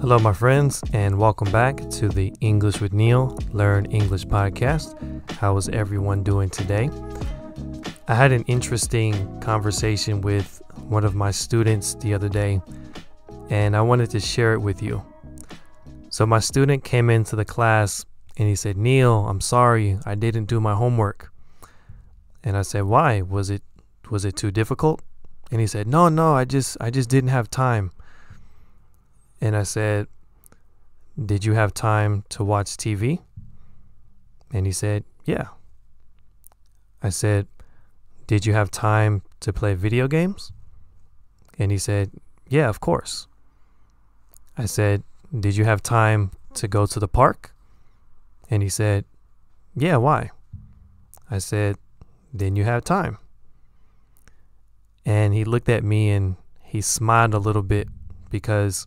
Hello, my friends, and welcome back to the English with Neil Learn English podcast. How is everyone doing today? I had an interesting conversation with one of my students the other day, and I wanted to share it with you. So, my student came into the class and he said, Neil, I'm sorry, I didn't do my homework. And I said, Why? Was it was it too difficult? And he said, No, no, I just I just didn't have time. And I said, Did you have time to watch TV? And he said, Yeah. I said, Did you have time to play video games? And he said, Yeah, of course. I said, Did you have time to go to the park? And he said, Yeah, why? I said, Then you have time. And he looked at me and he smiled a little bit because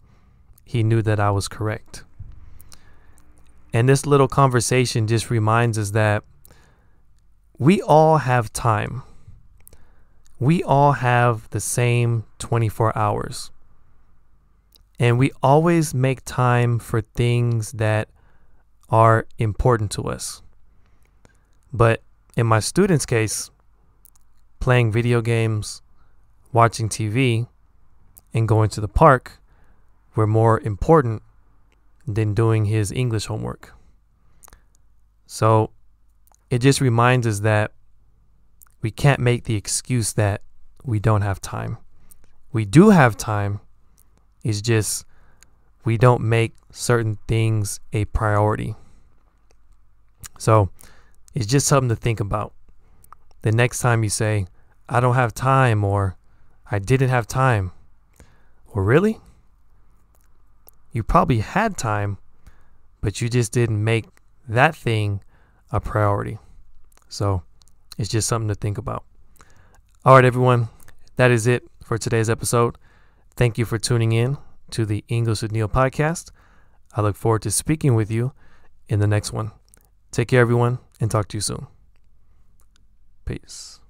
he knew that I was correct. And this little conversation just reminds us that we all have time. We all have the same 24 hours. And we always make time for things that are important to us. But in my student's case, playing video games, watching TV, and going to the park were more important than doing his English homework. So it just reminds us that we can't make the excuse that we don't have time. We do have time, it's just we don't make certain things a priority. So it's just something to think about. The next time you say, I don't have time, or I didn't have time, or really? You probably had time, but you just didn't make that thing a priority. So it's just something to think about. All right, everyone, that is it for today's episode. Thank you for tuning in to the English with Neil podcast. I look forward to speaking with you in the next one. Take care, everyone, and talk to you soon. Peace.